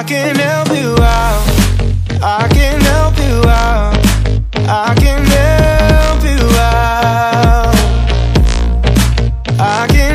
I can help you out. I can help you out. I can help you out. I can